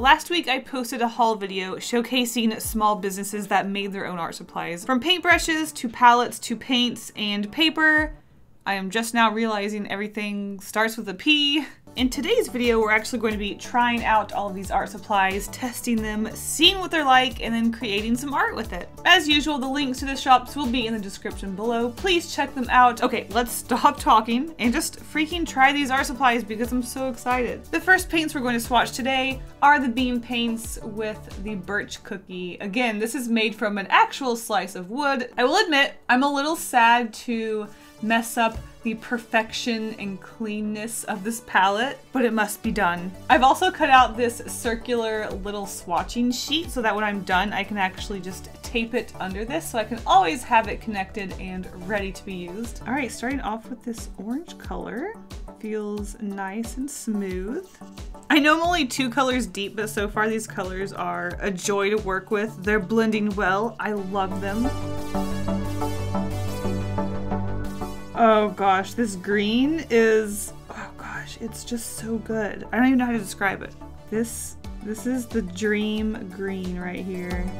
Last week I posted a haul video showcasing small businesses that made their own art supplies. From paintbrushes to palettes to paints and paper. I am just now realizing everything starts with a P. In today's video, we're actually going to be trying out all of these art supplies, testing them, seeing what they're like, and then creating some art with it. As usual, the links to the shops will be in the description below. Please check them out. Okay, let's stop talking and just freaking try these art supplies because I'm so excited. The first paints we're going to swatch today are the beam paints with the birch cookie. Again, this is made from an actual slice of wood. I will admit, I'm a little sad to mess up the perfection and cleanness of this palette, but it must be done. I've also cut out this circular little swatching sheet so that when I'm done, I can actually just tape it under this so I can always have it connected and ready to be used. All right, starting off with this orange color. Feels nice and smooth. I know I'm only two colors deep, but so far these colors are a joy to work with. They're blending well. I love them. Oh gosh, this green is, oh gosh, it's just so good. I don't even know how to describe it. This, this is the dream green right here.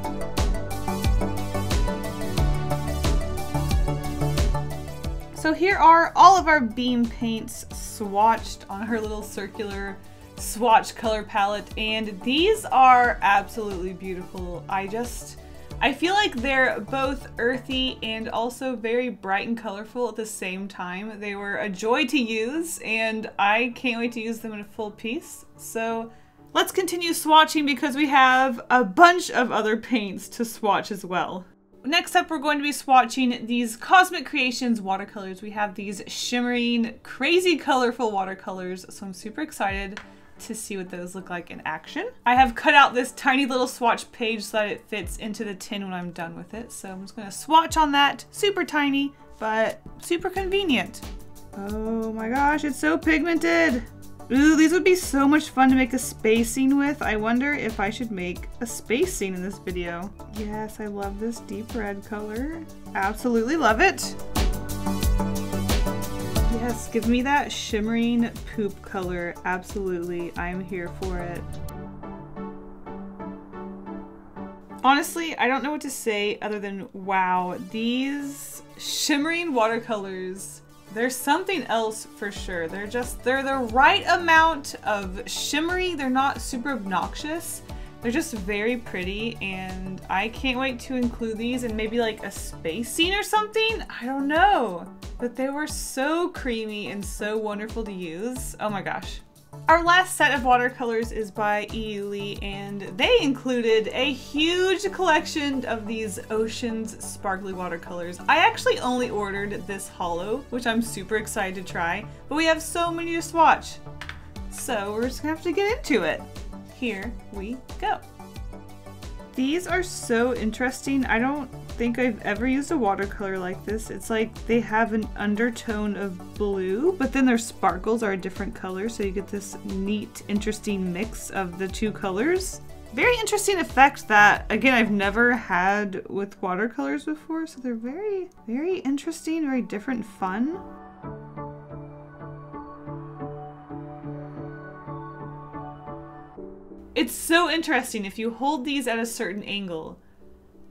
So here are all of our beam paints swatched on her little circular swatch color palette and these are absolutely beautiful. I just, I feel like they're both earthy and also very bright and colorful at the same time. They were a joy to use and I can't wait to use them in a full piece. So let's continue swatching because we have a bunch of other paints to swatch as well. Next up, we're going to be swatching these Cozmick Creations watercolors. We have these shimmering, crazy colorful watercolors, so I'm super excited to see what those look like in action. I have cut out this tiny little swatch page so that it fits into the tin when I'm done with it. So I'm just gonna swatch on that. Super tiny, but super convenient. Oh my gosh, it's so pigmented. Ooh, these would be so much fun to make a space scene with. I wonder if I should make a space scene in this video. Yes, I love this deep red color. Absolutely love it. Yes, give me that shimmering poop color. Absolutely, I'm here for it. Honestly, I don't know what to say other than wow. These shimmering watercolors, there's something else for sure. They're just, they're the right amount of shimmery. They're not super obnoxious. They're just very pretty and I can't wait to include these in maybe like a space scene or something. I don't know. But they were so creamy and so wonderful to use. Oh my gosh. Our last set of watercolors is by Iuile and they included a huge collection of these Oceans sparkly watercolors. I actually only ordered this hollow, which I'm super excited to try, but we have so many to swatch. So we're just gonna have to get into it here we go. These are so interesting. I don't think I've ever used a watercolor like this. It's like they have an undertone of blue, but then their sparkles are a different color, so you get this neat, interesting mix of the two colors. Very interesting effect that, again, I've never had with watercolors before, so they're very, very interesting, very different fun. It's so interesting. If you hold these at a certain angle,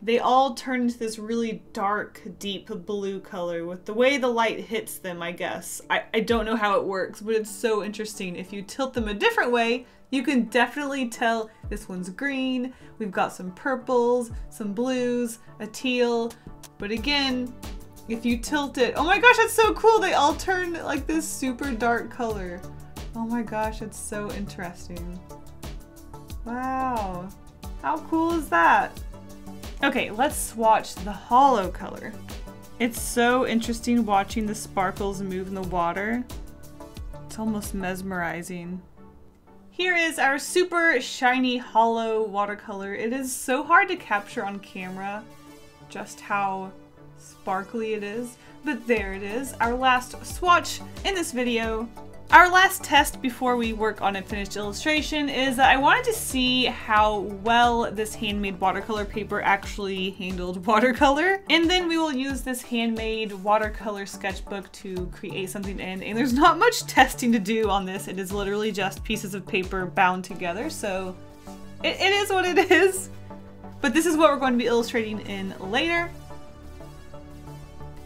they all turn into this really dark, deep blue color with the way the light hits them, I guess. I, I don't know how it works, but it's so interesting. If you tilt them a different way, you can definitely tell this one's green, we've got some purples, some blues, a teal, but again, if you tilt it, oh my gosh, that's so cool! They all turn like this super dark color. Oh my gosh, it's so interesting. Wow. How cool is that? Okay, let's swatch the hollow color. It's so interesting watching the sparkles move in the water. It's almost mesmerizing. Here is our super shiny hollow watercolor. It is so hard to capture on camera just how sparkly it is, but there it is, our last swatch in this video. Our last test before we work on a finished illustration is that I wanted to see how well this handmade watercolor paper actually handled watercolor. And then we will use this handmade watercolor sketchbook to create something in. And there's not much testing to do on this. It is literally just pieces of paper bound together. So it, it is what it is. But this is what we're going to be illustrating in later.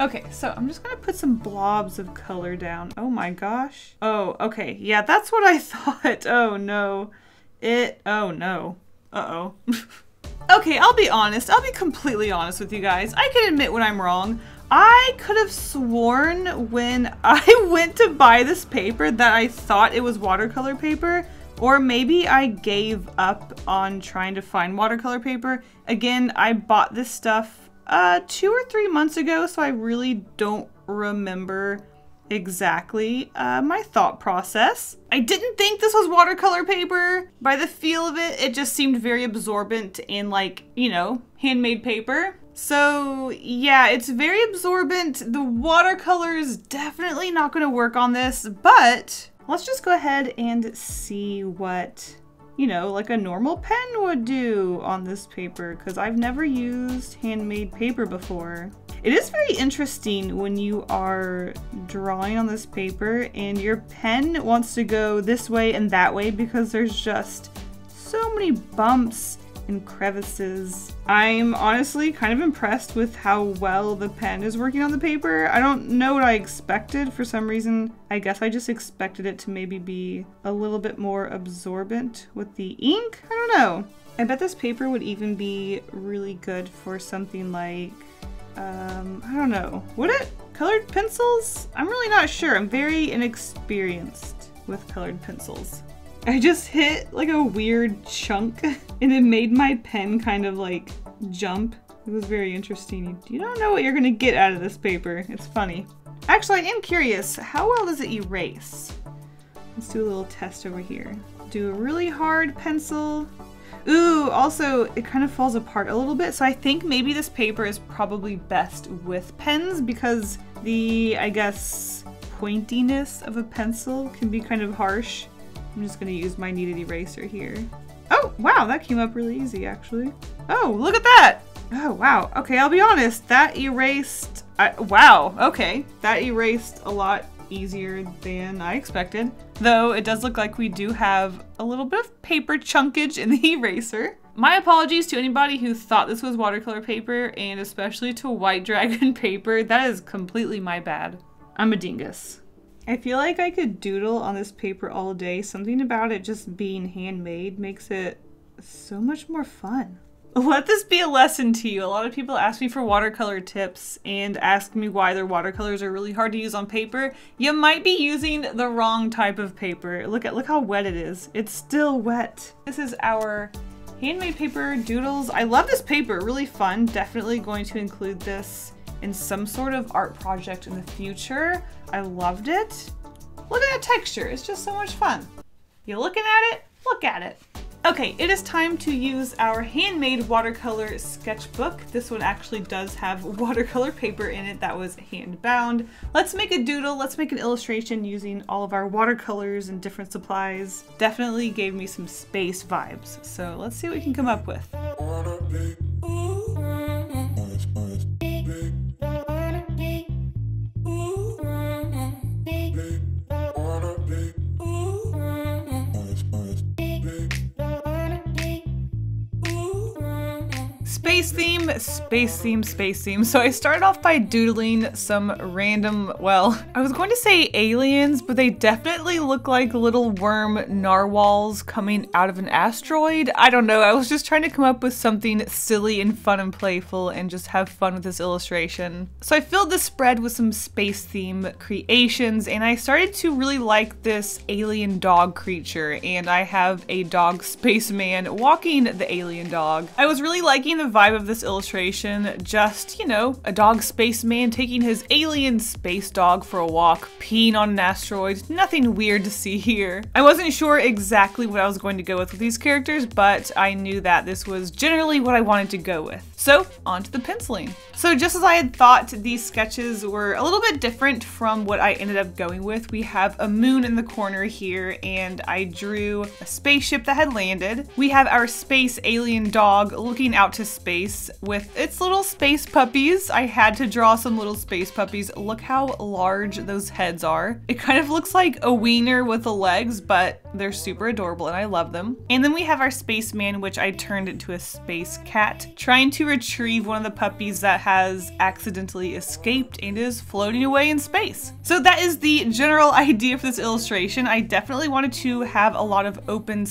Okay, so I'm just gonna put some blobs of color down. Oh my gosh. Oh, okay. Yeah, that's what I thought. Oh no. It, oh no. Uh-oh. okay, I'll be honest. I'll be completely honest with you guys. I can admit when I'm wrong. I could have sworn when I went to buy this paper that I thought it was watercolor paper, or maybe I gave up on trying to find watercolor paper. Again, I bought this stuff uh, two or three months ago, so I really don't remember exactly uh, my thought process. I didn't think this was watercolor paper. By the feel of it, it just seemed very absorbent and like, you know, handmade paper. So yeah, it's very absorbent. The watercolor is definitely not to work on this, but Let's just go ahead and see what, you know, like a normal pen would do on this paper because I've never used handmade paper before. It is very interesting when you are drawing on this paper and your pen wants to go this way and that way because there's just so many bumps and crevices. I'm honestly kind of impressed with how well the pen is working on the paper. I don't know what I expected for some reason. I guess I just expected it to maybe be a little bit more absorbent with the ink. I don't know. I bet this paper would even be really good for something like, um, I don't know. Would it? Colored pencils? I'm really not sure. I'm very inexperienced with colored pencils. I just hit like a weird chunk and it made my pen kind of like jump. It was very interesting. You don't know what you're gonna get out of this paper. It's funny. Actually, I am curious, how well does it erase? Let's do a little test over here. Do a really hard pencil. Ooh, also, it kind of falls apart a little bit, so I think maybe this paper is probably best with pens because the, I guess, pointiness of a pencil can be kind of harsh. I'm just gonna use my kneaded eraser here. Oh, wow, that came up really easy actually. Oh, look at that! Oh, wow. Okay, I'll be honest, that erased, I, wow, okay. That erased a lot easier than I expected. Though it does look like we do have a little bit of paper chunkage in the eraser. My apologies to anybody who thought this was watercolor paper and especially to White Dragon paper. That is completely my bad. I'm a dingus. I feel like I could doodle on this paper all day. Something about it just being handmade makes it so much more fun. Let this be a lesson to you. A lot of people ask me for watercolor tips and ask me why their watercolors are really hard to use on paper. You might be using the wrong type of paper. Look at look how wet it is. It's still wet. This is our handmade paper doodles. I love this paper, really fun. Definitely going to include this in some sort of art project in the future. I loved it. Look at that texture, it's just so much fun. You looking at it? Look at it. Okay, it is time to use our handmade watercolor sketchbook. This one actually does have watercolor paper in it that was hand bound. Let's make a doodle, let's make an illustration using all of our watercolors and different supplies. Definitely gave me some space vibes, so let's see what we can come up with. Theme, space theme, space theme. So I started off by doodling some random, well, I was going to say aliens, but they definitely look like little worm narwhals coming out of an asteroid. I don't know, I was just trying to come up with something silly and fun and playful and just have fun with this illustration. So I filled the spread with some space theme creations and I started to really like this alien dog creature and I have a dog spaceman walking the alien dog. I was really liking the vibe of this illustration, just, you know, a dog spaceman taking his alien space dog for a walk, peeing on an asteroid. Nothing weird to see here. I wasn't sure exactly what I was going to go with with these characters, but I knew that this was generally what I wanted to go with. So, on to the penciling. So just as I had thought, these sketches were a little bit different from what I ended up going with. We have a moon in the corner here, and I drew a spaceship that had landed. We have our space alien dog looking out to space with its little space puppies. I had to draw some little space puppies. Look how large those heads are. It kind of looks like a wiener with the legs, but They're super adorable and I love them. And then we have our spaceman, which I turned into a space cat, trying to retrieve one of the puppies that has accidentally escaped and is floating away in space. So that is the general idea for this illustration. I definitely wanted to have a lot of open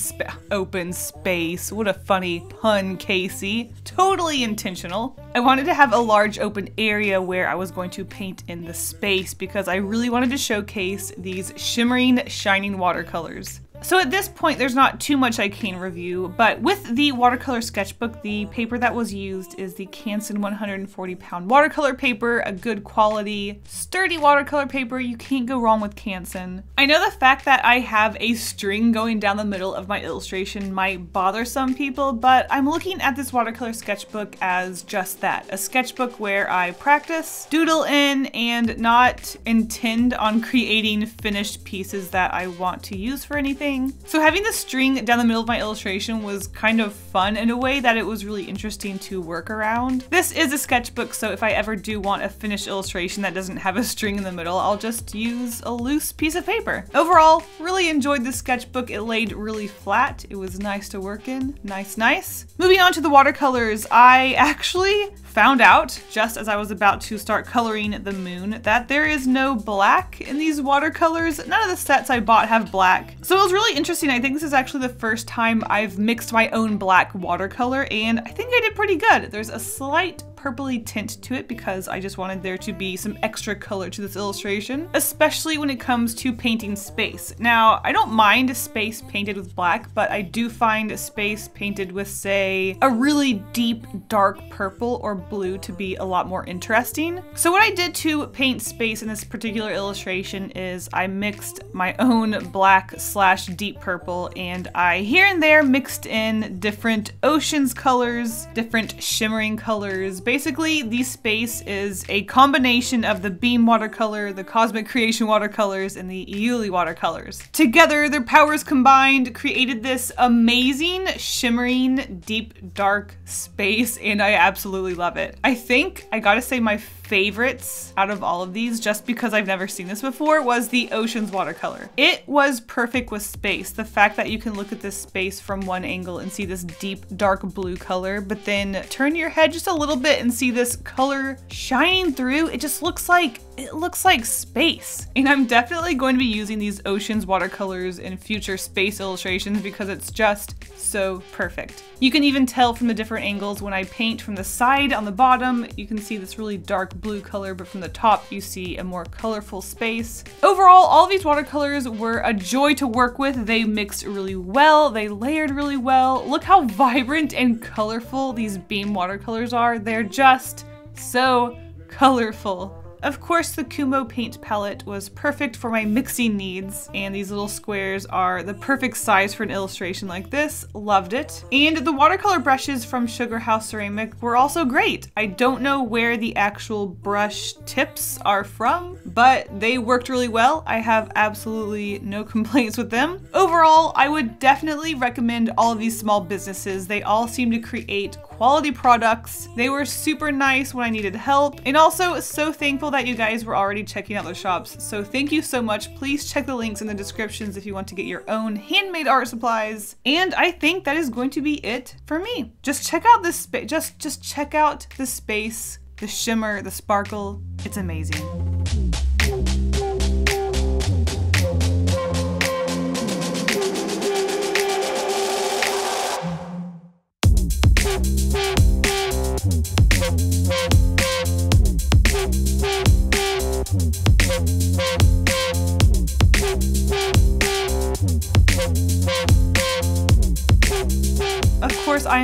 open space. What a funny pun, Kasey. Totally intentional. I wanted to have a large open area where I was going to paint in the space because I really wanted to showcase these shimmering, shining watercolors. So at this point, there's not too much I can review, but with the watercolor sketchbook, the paper that was used is the Canson 140 pound watercolor paper, a good quality, sturdy watercolor paper. You can't go wrong with Canson. I know the fact that I have a string going down the middle of my illustration might bother some people, but I'm looking at this watercolor sketchbook as just that, a sketchbook where I practice, doodle in, and not intend on creating finished pieces that I want to use for anything so having the string down the middle of my illustration was kind of fun in a way that it was really interesting to work around. This is a sketchbook, so if I ever do want a finished illustration that doesn't have a string in the middle, I'll just use a loose piece of paper. Overall, really enjoyed the sketchbook. It laid really flat. It was nice to work in. Nice, nice. Moving on to the watercolors, I actually found out, just as I was about to start coloring the moon, that there is no black in these watercolors. None of the sets I bought have black. So it was really interesting. I think this is actually the first time I've mixed my own black watercolor, and I think I did pretty good. There's a slight purpley tint to it because I just wanted there to be some extra color to this illustration, especially when it comes to painting space. Now, I don't mind a space painted with black, but I do find a space painted with, say, a really deep dark purple or blue to be a lot more interesting. So what I did to paint space in this particular illustration is I mixed my own black slash deep purple and I here and there mixed in different oceans colors, different shimmering colors, Basically, the space is a combination of the Beam watercolor, the Cozmick Creation watercolors, and the Iuile watercolors. Together, their powers combined created this amazing, shimmering, deep, dark space, and I absolutely love it. I think, I gotta say, my favorites out of all of these, just because I've never seen this before, was the Oceans watercolor. It was perfect with space. The fact that you can look at this space from one angle and see this deep, dark blue color, but then turn your head just a little bit and see this color shining through, it just looks like it looks like space. And I'm definitely going to be using these oceans watercolors in future space illustrations because it's just so perfect. You can even tell from the different angles when I paint from the side on the bottom, you can see this really dark blue color, but from the top you see a more colorful space. Overall, all these watercolors were a joy to work with. They mixed really well, they layered really well. Look how vibrant and colorful these beam watercolors are. They're just so colorful. Of course, the Kumo paint palette was perfect for my mixing needs, and these little squares are the perfect size for an illustration like this. Loved it. And the watercolor brushes from Sugar House Ceramic were also great. I don't know where the actual brush tips are from, but they worked really well. I have absolutely no complaints with them. Overall, I would definitely recommend all of these small businesses. They all seem to create quality products. They were super nice when I needed help, and also so thankful that you guys were already checking out their shops. So thank you so much. Please check the links in the descriptions if you want to get your own handmade art supplies. And I think that is going to be it for me. Just check out this space. Just just check out the space, the shimmer, the sparkle. It's amazing.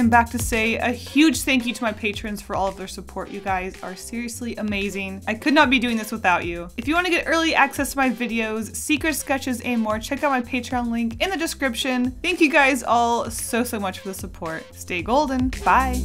Back to say a huge thank you to my patrons for all of their support. You guys are seriously amazing. I could not be doing this without you. If you want to get early access to my videos, secret sketches, and more, check out my Patreon link in the description. Thank you guys all so, so much for the support. Stay golden. Bye.